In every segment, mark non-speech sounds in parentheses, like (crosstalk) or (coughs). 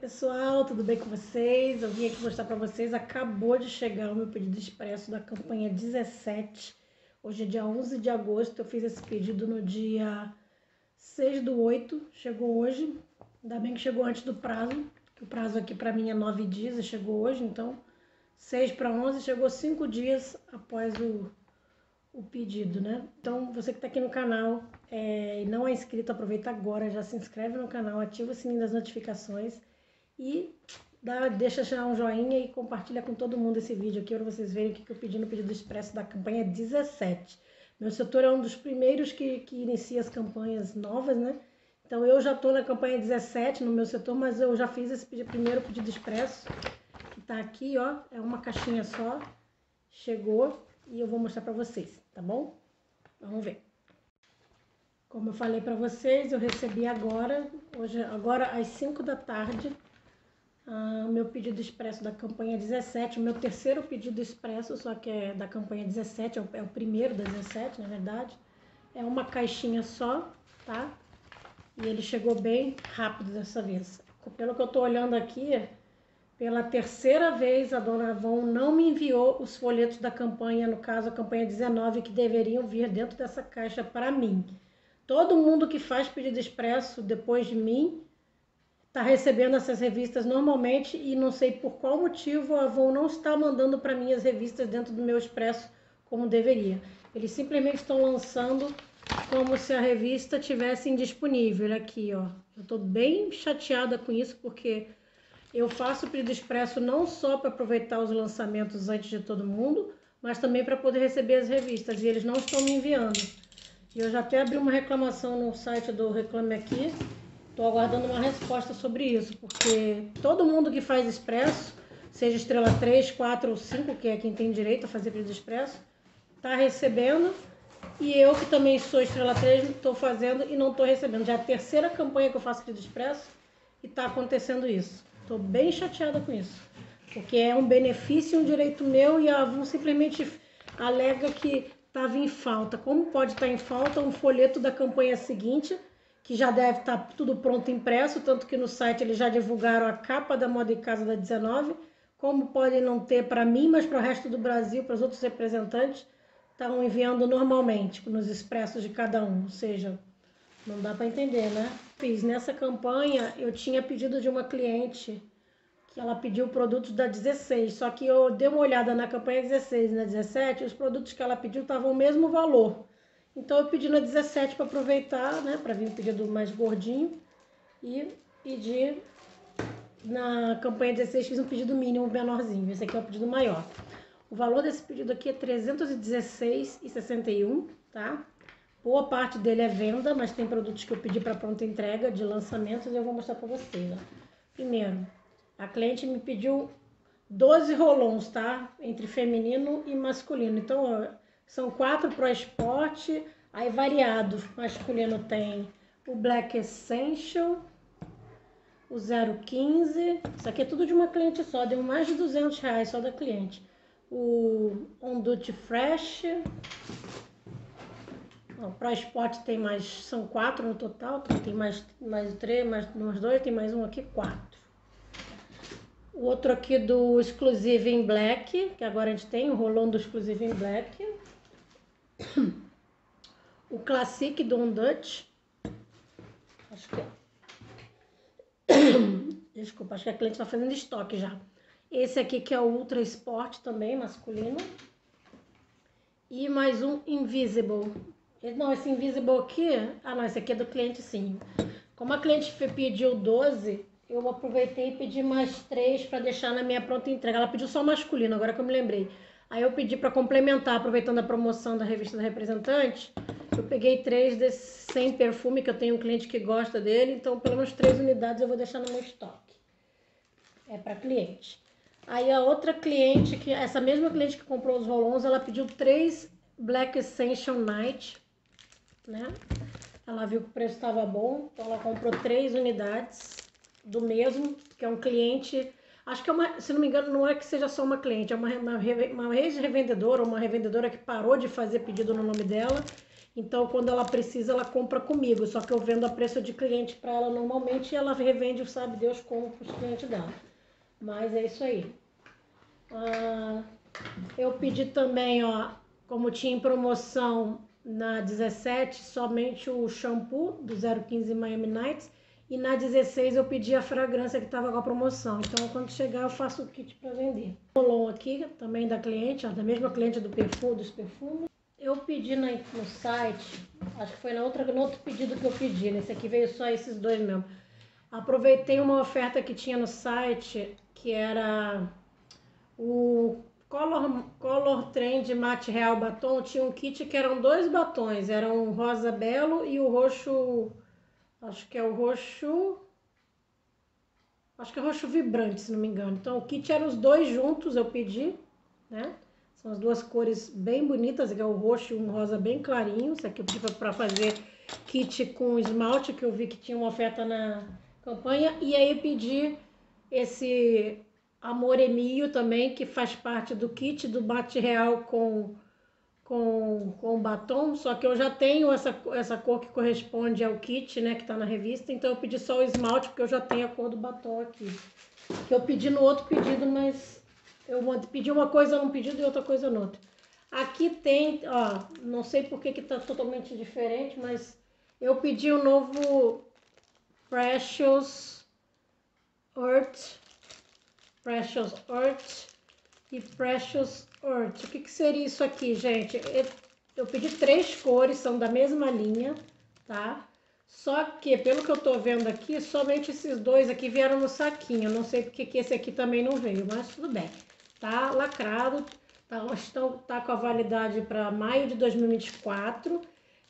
pessoal, tudo bem com vocês? Eu vim aqui mostrar para vocês, acabou de chegar o meu pedido expresso da campanha 17. Hoje é dia 11 de agosto, eu fiz esse pedido no dia 6 do 8, chegou hoje. Ainda bem que chegou antes do prazo, que o prazo aqui para mim é 9 dias e chegou hoje, então 6 para 11, chegou 5 dias após o, o pedido, né? Então, você que está aqui no canal é, e não é inscrito, aproveita agora, já se inscreve no canal, ativa o sininho das notificações e dá, deixa já um joinha e compartilha com todo mundo esse vídeo aqui para vocês verem o que, eu pedi no pedido expresso da campanha 17. Meu setor é um dos primeiros que, que inicia as campanhas novas, né? Então eu já estou na campanha 17 no meu setor, mas eu já fiz esse pedido, primeiro pedido expresso, que está aqui, ó, é uma caixinha só, chegou e eu vou mostrar para vocês, tá bom? Vamos ver. Como eu falei para vocês, eu recebi agora, hoje, agora às 5 da tarde, ah, o meu pedido expresso da campanha 17, o meu terceiro pedido expresso, só que é da campanha 17, é o, é o primeiro da 17, na verdade. É uma caixinha só, tá? E ele chegou bem rápido dessa vez. Pelo que eu tô olhando aqui, pela terceira vez, a dona Avon não me enviou os folhetos da campanha, no caso a campanha 19, que deveriam vir dentro dessa caixa para mim. Todo mundo que faz pedido expresso depois de mim está recebendo essas revistas normalmente e não sei por qual motivo a Avon não está mandando para mim as revistas dentro do meu expresso como deveria. Eles simplesmente estão lançando como se a revista tivesse indisponível aqui, ó. Eu estou bem chateada com isso porque eu faço o pedido expresso não só para aproveitar os lançamentos antes de todo mundo, mas também para poder receber as revistas. E eles não estão me enviando. E eu já até abri uma reclamação no site do Reclame Aqui. Estou aguardando uma resposta sobre isso, porque todo mundo que faz expresso, seja estrela 3, 4 ou 5, que é quem tem direito a fazer pedido expresso, está recebendo. E eu, que também sou estrela 3, estou fazendo e não estou recebendo. Já é a terceira campanha que eu faço pedido expresso e está acontecendo isso. Estou bem chateada com isso. Porque é um benefício e um direito meu e a Avon simplesmente alega que estava em falta. Como pode estar em falta um folheto da campanha seguinte, que já deve estar tudo pronto impresso, tanto que no site eles já divulgaram a capa da Moda em Casa da 19, como podem não ter para mim, mas para o resto do Brasil, para os outros representantes, estão enviando normalmente nos expressos de cada um, ou seja, não dá para entender, né? Fiz nessa campanha, eu tinha pedido de uma cliente que ela pediu produtos da 16, só que eu dei uma olhada na campanha 16 e na 17, os produtos que ela pediu estavam o mesmo valor. Então eu pedi na 17 para aproveitar, né, para vir um pedido mais gordinho e pedi na campanha 16 fiz um pedido mínimo menorzinho, esse aqui é o pedido maior. O valor desse pedido aqui é 316,61, tá? Boa parte dele é venda, mas tem produtos que eu pedi para pronta entrega de lançamentos e eu vou mostrar para vocês. Ó. Primeiro, a cliente me pediu 12 rolons, tá? Entre feminino e masculino. Então, ó, são quatro pro esporte, aí variado. Masculino tem o Black Essential, o 015. Isso aqui é tudo de uma cliente só, deu mais de 200 reais só da cliente. O Ondute Fresh, para esporte tem mais, são quatro no total, tem mais, mais três, mais uns dois, tem mais um aqui, quatro. O outro aqui do Exclusive em Black, que agora a gente tem o rolão do Exclusive em Black. (coughs) O Classic do Dutch. Acho que é. (coughs) Desculpa, acho que a cliente está fazendo estoque já. Esse aqui que é o Ultra Sport também, masculino. E mais um Invisible, não, esse Invisible aqui... Ah, não, esse aqui é do cliente sim. Como a cliente pediu 12, eu aproveitei e pedi mais três para deixar na minha pronta entrega. Ela pediu só masculino, agora que eu me lembrei. Aí eu pedi para complementar, aproveitando a promoção da revista da representante, eu peguei três desse sem perfume, que eu tenho um cliente que gosta dele, então pelo menos três unidades eu vou deixar no meu estoque. É para cliente. Aí a outra cliente, que essa mesma cliente que comprou os rolons, ela pediu três Black Essential Night né? Ela viu que o preço estava bom, então ela comprou três unidades do mesmo, que é um cliente. Acho que é uma, se não me engano, não é que seja só uma cliente, é uma, uma, uma ex-revendedora, uma revendedora que parou de fazer pedido no nome dela Então, quando ela precisa, ela compra comigo. Só que eu vendo a preço de cliente para ela normalmente e ela revende, sabe Deus, como os clientes dela. Mas é isso aí. Ah, eu pedi também, ó, como tinha em promoção na 17, somente o shampoo do 015 Miami Nights. E na 16 eu pedi a fragrância que estava com a promoção. Então, quando chegar, eu faço o kit para vender. Rolon aqui, também da cliente, ó, da mesma cliente do perfume, dos perfumes. Eu pedi na, no site, acho que foi na outra, no outro pedido que eu pedi. Nesse aqui veio só esses dois mesmo. Aproveitei uma oferta que tinha no site, que era o Color, Color Trend Matte Real Batom. Tinha um kit que eram dois batons. Era um rosa belo e o roxo Acho que é o roxo. Acho que é roxo vibrante, se não me engano. Então, o kit era os dois juntos, eu pedi, né? São as duas cores bem bonitas, que é o roxo e um rosa bem clarinho. Isso aqui eu pedi para fazer kit com esmalte, que eu vi que tinha uma oferta na campanha. E aí eu pedi esse Amor Emil também, que faz parte do kit do Bate Real com com, com batom, só que eu já tenho essa, essa cor que corresponde ao kit, né, que tá na revista, então eu pedi só o esmalte, porque eu já tenho a cor do batom aqui. Que eu pedi no outro pedido, mas eu pedi uma coisa num pedido e outra coisa no outro. Aqui tem, ó, não sei por que que tá totalmente diferente, mas eu pedi o um novo Precious Earth, Precious Earth e Precious Earth. O que, que seria isso aqui, gente? Eu pedi três cores, são da mesma linha, tá? Só que, pelo que eu tô vendo aqui, somente esses dois aqui vieram no saquinho. Não sei porque que esse aqui também não veio, mas tudo bem. Tá lacrado, tá, estão, tá com a validade para maio de 2024.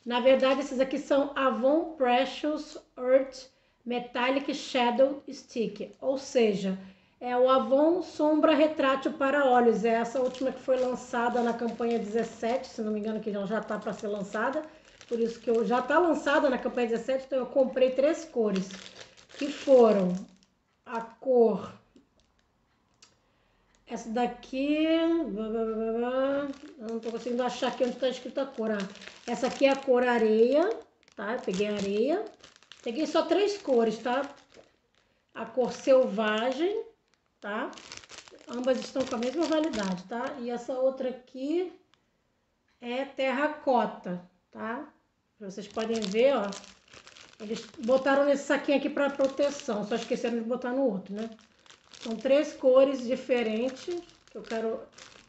Na verdade, esses aqui são Avon Precious Earth Metallic Shadow Stick. Ou seja, é o Avon Sombra Retrátil para Olhos. É essa última que foi lançada na campanha 17, se não me engano, que já está para ser lançada. Por isso que eu já está lançada na campanha 17, então eu comprei três cores, que foram a cor essa daqui, eu não estou conseguindo achar aqui onde está escrito a cor. Essa aqui é a cor areia, tá? Eu peguei areia. Peguei só três cores, tá? A cor selvagem, tá? Ambas estão com a mesma validade, tá? E essa outra aqui é terracota, tá? Vocês podem ver, ó. Eles botaram nesse saquinho aqui para proteção, só esqueceram de botar no outro, né? São três cores diferentes, eu quero...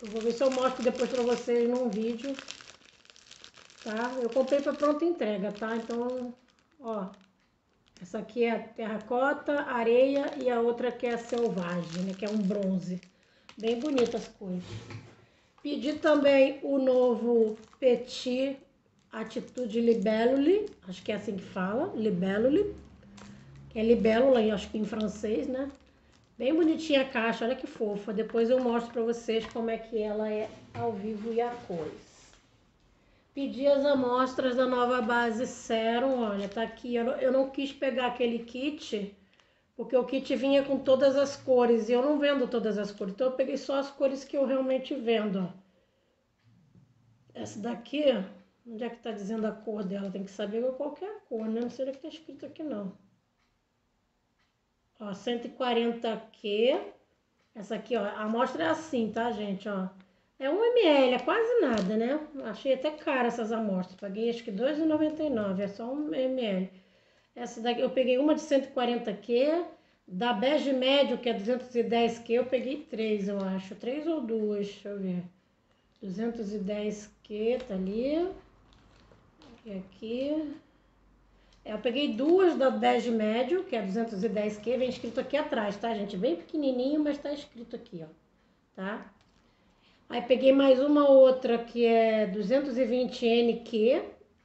Eu vou ver se eu mostro depois para vocês num vídeo, tá? Eu comprei para pronta entrega, tá? Então, ó, essa aqui é a terracota, areia e a outra que é a selvagem, né? Que é um bronze. Bem bonitas as cores. Pedi também o novo Petit Atitude Libellule, acho que é assim que fala, Libellule, que é libélula, acho que em francês, né? Bem bonitinha a caixa, olha que fofa. Depois eu mostro para vocês como é que ela é ao vivo e a cores. Pedi as amostras da nova base Serum, olha, tá aqui. Eu não, eu não quis pegar aquele kit, porque o kit vinha com todas as cores e eu não vendo todas as cores. Então eu peguei só as cores que eu realmente vendo, ó. Essa daqui, onde é que tá dizendo a cor dela? Tem que saber qual é a cor, né? Não sei o que tá escrito aqui não. Ó, 140Q. Essa aqui, ó, a amostra é assim, tá, gente, ó. É 1 ml, é quase nada, né? Achei até cara essas amostras. Paguei acho que R$2,99, é só 1 ml. Essa daqui eu peguei uma de 140Q, da bege médio, que é 210Q, eu peguei três, eu acho. Três ou duas, deixa eu ver. 210Q, tá ali. E aqui. É, eu peguei duas da bege médio, que é 210Q, vem escrito aqui atrás, tá, gente? Bem pequenininho, mas tá escrito aqui, ó. Tá? Aí peguei mais uma outra que é 220 NQ,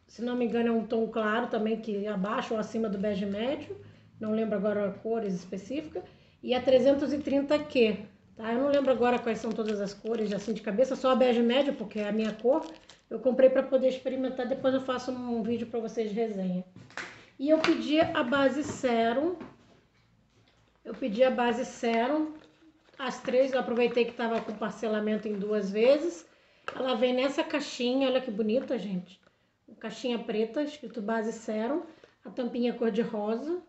se não me engano é um tom claro também, que é abaixo ou acima do bege médio, não lembro agora cores específicas, e a 330Q, tá? Eu não lembro agora quais são todas as cores, assim de cabeça, só a bege médio, porque é a minha cor, eu comprei para poder experimentar, depois eu faço um vídeo para vocês de resenha. E eu pedi a base Serum, eu pedi a base Serum, as três eu aproveitei que estava com parcelamento em duas vezes. Ela vem nessa caixinha, olha que bonita, gente. caixinha preta, escrito base serum, a tampinha cor de rosa.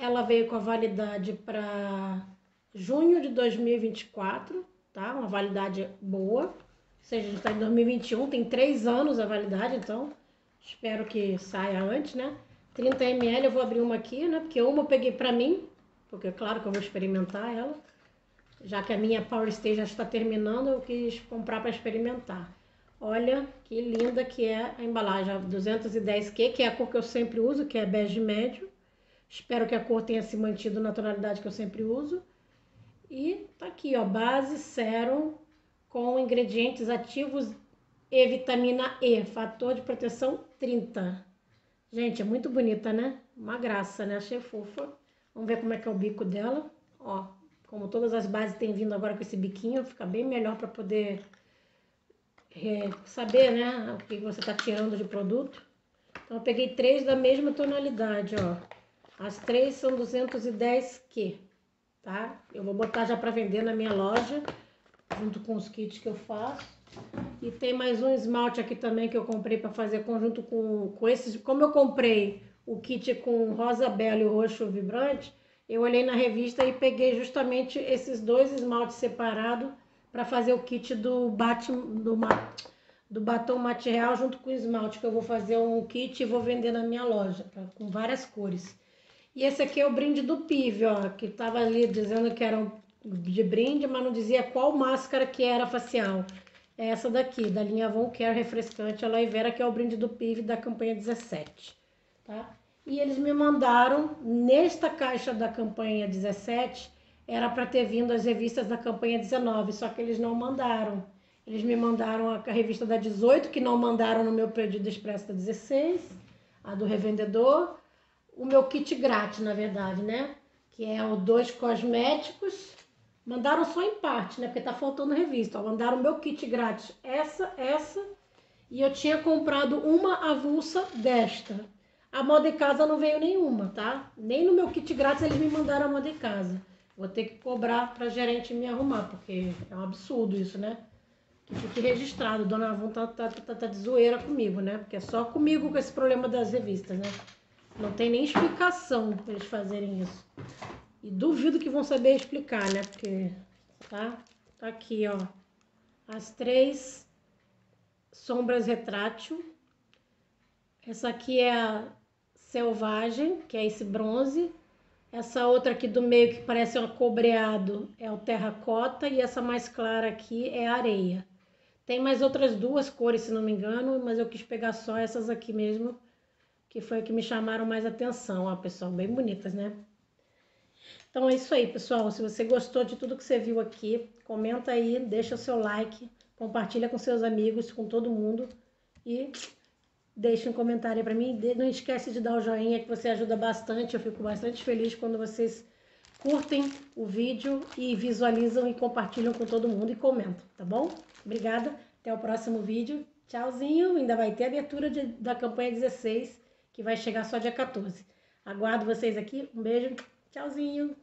Ela veio com a validade para junho de 2024, tá? Uma validade boa. Ou seja, a gente está em 2021, tem três anos a validade, então espero que saia antes, né? 30 ml, eu vou abrir uma aqui, né? Porque uma eu peguei para mim, porque é claro que eu vou experimentar ela. Já que a minha Power Stay já está terminando, eu quis comprar para experimentar. Olha que linda que é a embalagem, 210Q, que é a cor que eu sempre uso, que é bege médio. Espero que a cor tenha se mantido na tonalidade que eu sempre uso. E tá aqui, ó, base serum com ingredientes ativos e vitamina E, fator de proteção 30. Gente, é muito bonita, né? Uma graça, né? Achei fofa. Vamos ver como é que é o bico dela. Ó, como todas as bases têm vindo agora com esse biquinho, fica bem melhor para poder é, saber, né? O que você está tirando de produto. Então, eu peguei três da mesma tonalidade, ó. As três são 210Q, tá? Eu vou botar já para vender na minha loja, junto com os kits que eu faço. E tem mais um esmalte aqui também que eu comprei para fazer conjunto com, com esses. Como eu comprei o kit com rosa bela e roxo vibrante, eu olhei na revista e peguei justamente esses dois esmaltes separados para fazer o kit do, bate, do, do batom mate real junto com o esmalte, que eu vou fazer um kit e vou vender na minha loja, pra, com várias cores. E esse aqui é o brinde do PIV, ó, que tava ali dizendo que era um de brinde, mas não dizia qual máscara que era facial. É essa daqui, da linha Avon Care Refrescante Aloe Vera, que é o brinde do PIV da campanha 17, tá? E eles me mandaram, nesta caixa da campanha 17, era para ter vindo as revistas da campanha 19, só que eles não mandaram. Eles me mandaram a revista da 18, que não mandaram no meu pedido expresso da 16, a do revendedor. O meu kit grátis, na verdade, né? Que é o dois cosméticos Mandaram só em parte, né? Porque tá faltando revista. Ó, mandaram meu kit grátis. Essa, essa. E eu tinha comprado uma avulsa desta. A moda de casa não veio nenhuma, tá? Nem no meu kit grátis eles me mandaram a moda de casa. Vou ter que cobrar pra gerente me arrumar, porque é um absurdo isso, né? Que fique registrado. Dona Avon tá, tá, tá, tá de zoeira comigo, né? Porque é só comigo com esse problema das revistas, né? Não tem nem explicação pra eles fazerem isso. E duvido que vão saber explicar, né? Porque, tá? Tá aqui, ó. As três sombras retrátil. Essa aqui é a selvagem, que é esse bronze. Essa outra aqui do meio que parece um cobreado é o terracota e essa mais clara aqui é a areia. Tem mais outras duas cores, se não me engano, mas eu quis pegar só essas aqui mesmo, que foi que me chamaram mais atenção, ó, pessoal, bem bonitas, né? Então é isso aí, pessoal. Se você gostou de tudo que você viu aqui, comenta aí, deixa o seu like, compartilha com seus amigos, com todo mundo e deixe um comentário para mim. Não esquece de dar o joinha que você ajuda bastante. Eu fico bastante feliz quando vocês curtem o vídeo e visualizam e compartilham com todo mundo e comentam, tá bom? Obrigada, até o próximo vídeo. Tchauzinho, ainda vai ter abertura de, da campanha 16, que vai chegar só dia 14. Aguardo vocês aqui, um beijo, tchauzinho!